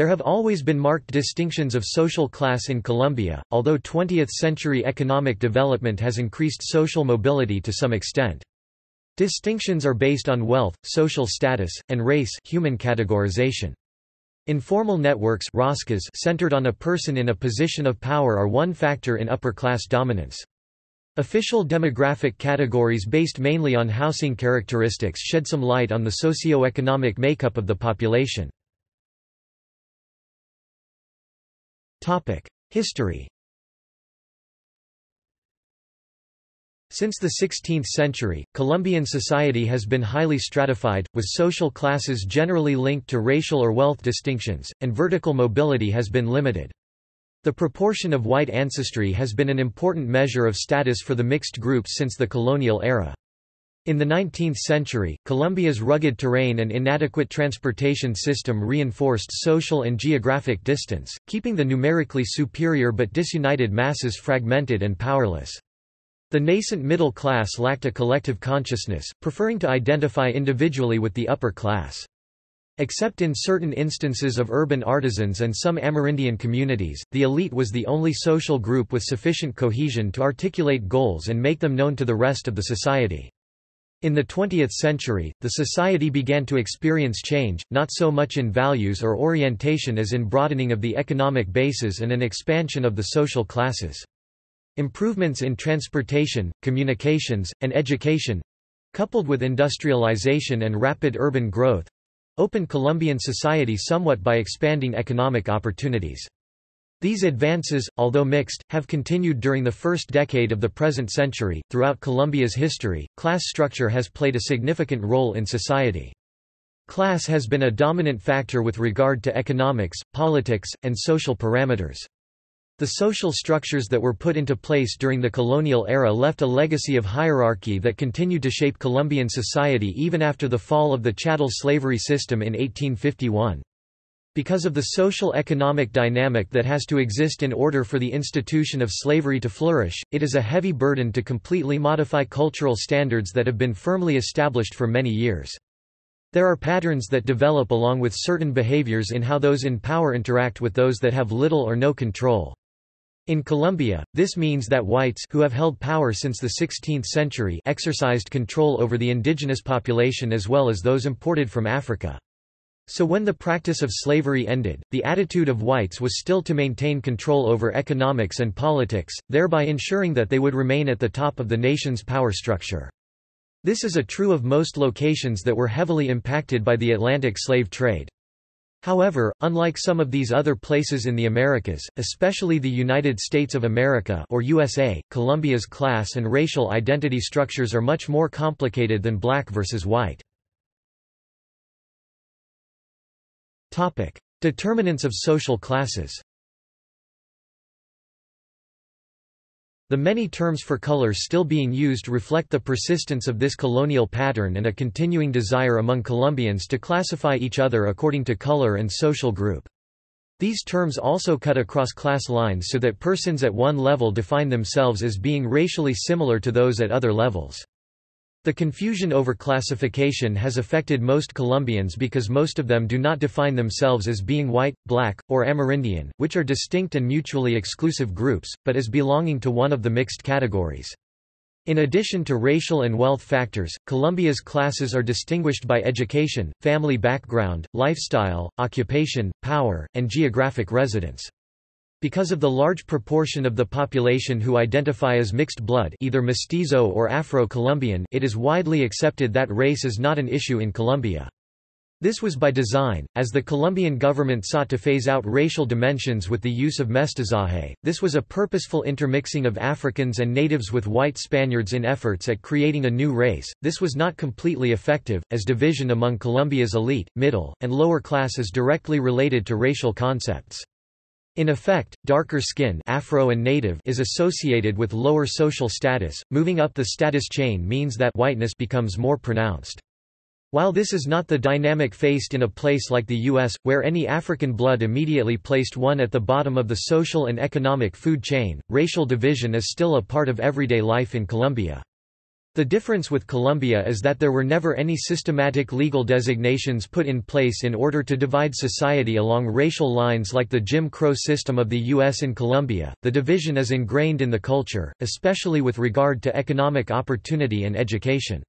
There have always been marked distinctions of social class in Colombia, although 20th-century economic development has increased social mobility to some extent. Distinctions are based on wealth, social status, and race human categorization. Informal networks centered on a person in a position of power are one factor in upper-class dominance. Official demographic categories based mainly on housing characteristics shed some light on the socio-economic makeup of the population. History Since the 16th century, Colombian society has been highly stratified, with social classes generally linked to racial or wealth distinctions, and vertical mobility has been limited. The proportion of white ancestry has been an important measure of status for the mixed groups since the colonial era. In the 19th century, Colombia's rugged terrain and inadequate transportation system reinforced social and geographic distance, keeping the numerically superior but disunited masses fragmented and powerless. The nascent middle class lacked a collective consciousness, preferring to identify individually with the upper class. Except in certain instances of urban artisans and some Amerindian communities, the elite was the only social group with sufficient cohesion to articulate goals and make them known to the rest of the society. In the 20th century, the society began to experience change, not so much in values or orientation as in broadening of the economic bases and an expansion of the social classes. Improvements in transportation, communications, and education—coupled with industrialization and rapid urban growth, opened Colombian society somewhat by expanding economic opportunities. These advances, although mixed, have continued during the first decade of the present century. Throughout Colombia's history, class structure has played a significant role in society. Class has been a dominant factor with regard to economics, politics, and social parameters. The social structures that were put into place during the colonial era left a legacy of hierarchy that continued to shape Colombian society even after the fall of the chattel slavery system in 1851. Because of the social economic dynamic that has to exist in order for the institution of slavery to flourish, it is a heavy burden to completely modify cultural standards that have been firmly established for many years. There are patterns that develop along with certain behaviors in how those in power interact with those that have little or no control. In Colombia, this means that whites who have held power since the 16th century exercised control over the indigenous population as well as those imported from Africa. So when the practice of slavery ended, the attitude of whites was still to maintain control over economics and politics, thereby ensuring that they would remain at the top of the nation's power structure. This is a true of most locations that were heavily impacted by the Atlantic slave trade. However, unlike some of these other places in the Americas, especially the United States of America or USA, Colombia's class and racial identity structures are much more complicated than black versus white. Determinants of social classes The many terms for color still being used reflect the persistence of this colonial pattern and a continuing desire among Colombians to classify each other according to color and social group. These terms also cut across class lines so that persons at one level define themselves as being racially similar to those at other levels. The confusion over classification has affected most Colombians because most of them do not define themselves as being white, black, or Amerindian, which are distinct and mutually exclusive groups, but as belonging to one of the mixed categories. In addition to racial and wealth factors, Colombia's classes are distinguished by education, family background, lifestyle, occupation, power, and geographic residence. Because of the large proportion of the population who identify as mixed blood either mestizo or Afro-Colombian it is widely accepted that race is not an issue in Colombia. This was by design, as the Colombian government sought to phase out racial dimensions with the use of mestizaje. This was a purposeful intermixing of Africans and natives with white Spaniards in efforts at creating a new race. This was not completely effective, as division among Colombia's elite, middle, and lower class is directly related to racial concepts. In effect, darker skin Afro and native is associated with lower social status, moving up the status chain means that whiteness becomes more pronounced. While this is not the dynamic faced in a place like the U.S., where any African blood immediately placed one at the bottom of the social and economic food chain, racial division is still a part of everyday life in Colombia. The difference with Colombia is that there were never any systematic legal designations put in place in order to divide society along racial lines like the Jim Crow system of the U.S. in Colombia. The division is ingrained in the culture, especially with regard to economic opportunity and education.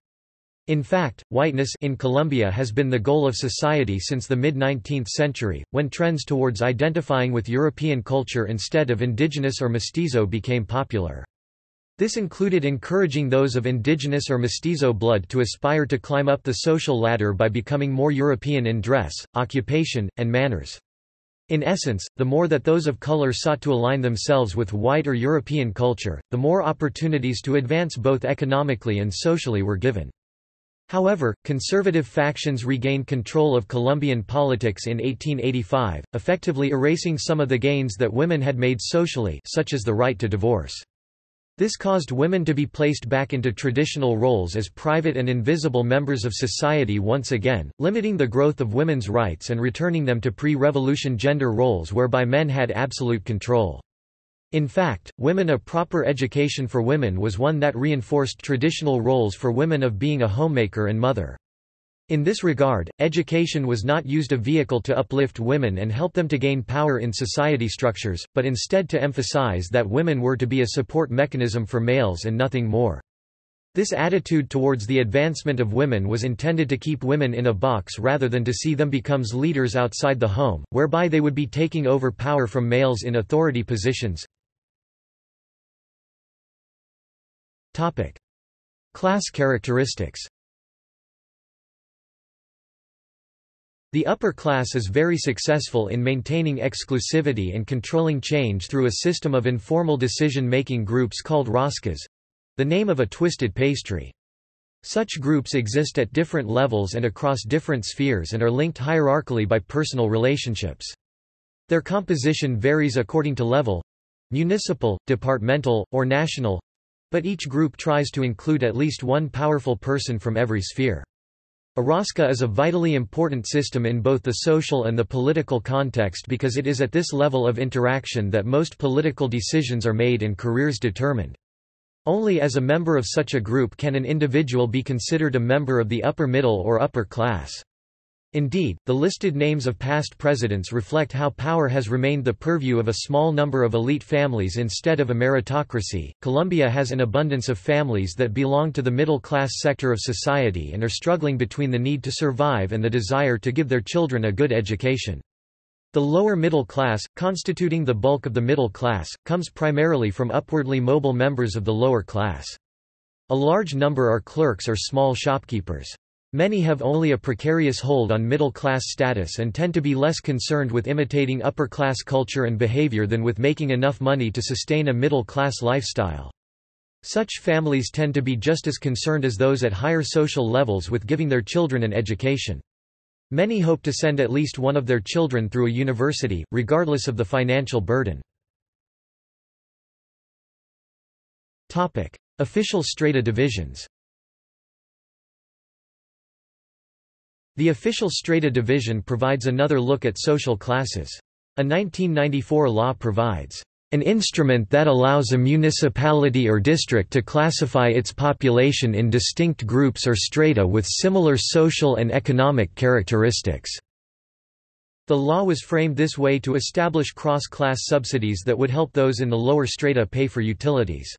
In fact, whiteness in Colombia has been the goal of society since the mid-19th century, when trends towards identifying with European culture instead of indigenous or mestizo became popular. This included encouraging those of indigenous or mestizo blood to aspire to climb up the social ladder by becoming more European in dress, occupation, and manners. In essence, the more that those of color sought to align themselves with white or European culture, the more opportunities to advance both economically and socially were given. However, conservative factions regained control of Colombian politics in 1885, effectively erasing some of the gains that women had made socially such as the right to divorce. This caused women to be placed back into traditional roles as private and invisible members of society once again, limiting the growth of women's rights and returning them to pre-revolution gender roles whereby men had absolute control. In fact, women a proper education for women was one that reinforced traditional roles for women of being a homemaker and mother. In this regard, education was not used a vehicle to uplift women and help them to gain power in society structures, but instead to emphasize that women were to be a support mechanism for males and nothing more. This attitude towards the advancement of women was intended to keep women in a box rather than to see them becomes leaders outside the home, whereby they would be taking over power from males in authority positions. Class characteristics The upper class is very successful in maintaining exclusivity and controlling change through a system of informal decision-making groups called roscas—the name of a twisted pastry. Such groups exist at different levels and across different spheres and are linked hierarchically by personal relationships. Their composition varies according to level—municipal, departmental, or national—but each group tries to include at least one powerful person from every sphere. A is a vitally important system in both the social and the political context because it is at this level of interaction that most political decisions are made and careers determined. Only as a member of such a group can an individual be considered a member of the upper middle or upper class. Indeed, the listed names of past presidents reflect how power has remained the purview of a small number of elite families instead of a meritocracy. Colombia has an abundance of families that belong to the middle class sector of society and are struggling between the need to survive and the desire to give their children a good education. The lower middle class, constituting the bulk of the middle class, comes primarily from upwardly mobile members of the lower class. A large number are clerks or small shopkeepers. Many have only a precarious hold on middle-class status and tend to be less concerned with imitating upper-class culture and behavior than with making enough money to sustain a middle-class lifestyle. Such families tend to be just as concerned as those at higher social levels with giving their children an education. Many hope to send at least one of their children through a university, regardless of the financial burden. Official strata divisions The official strata division provides another look at social classes. A 1994 law provides an instrument that allows a municipality or district to classify its population in distinct groups or strata with similar social and economic characteristics. The law was framed this way to establish cross-class subsidies that would help those in the lower strata pay for utilities.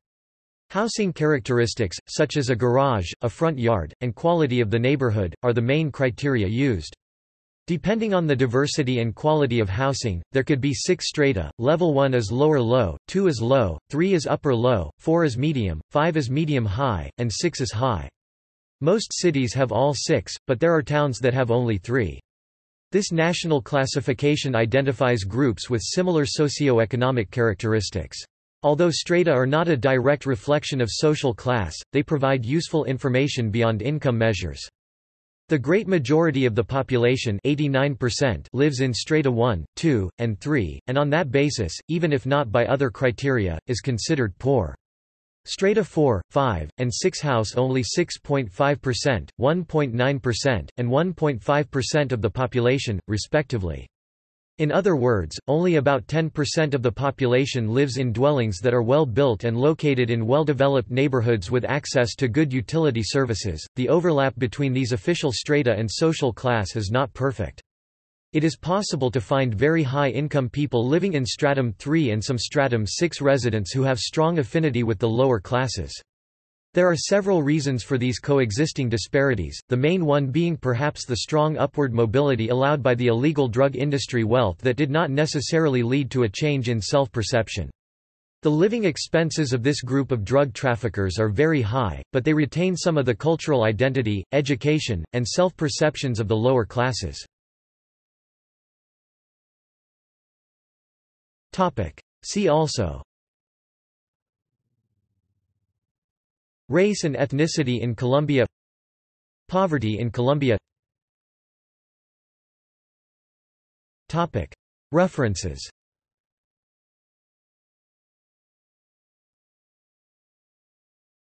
Housing characteristics, such as a garage, a front yard, and quality of the neighborhood, are the main criteria used. Depending on the diversity and quality of housing, there could be six strata, level 1 is lower low, 2 is low, 3 is upper low, 4 is medium, 5 is medium high, and 6 is high. Most cities have all six, but there are towns that have only three. This national classification identifies groups with similar socio-economic characteristics. Although strata are not a direct reflection of social class, they provide useful information beyond income measures. The great majority of the population 89% lives in strata 1, 2, and 3, and on that basis, even if not by other criteria, is considered poor. Strata 4, 5, and 6 house only 6.5%, 1.9%, and 1.5% of the population, respectively. In other words, only about 10% of the population lives in dwellings that are well built and located in well developed neighborhoods with access to good utility services. The overlap between these official strata and social class is not perfect. It is possible to find very high income people living in stratum 3 and some stratum 6 residents who have strong affinity with the lower classes. There are several reasons for these coexisting disparities, the main one being perhaps the strong upward mobility allowed by the illegal drug industry wealth that did not necessarily lead to a change in self-perception. The living expenses of this group of drug traffickers are very high, but they retain some of the cultural identity, education, and self-perceptions of the lower classes. See also Race and ethnicity in Colombia Poverty in Colombia. References